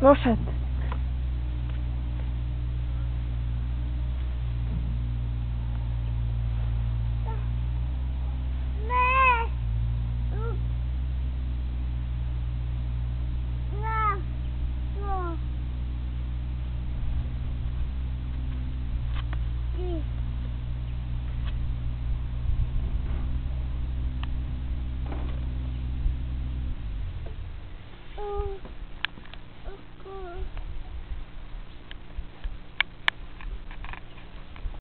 Nossa,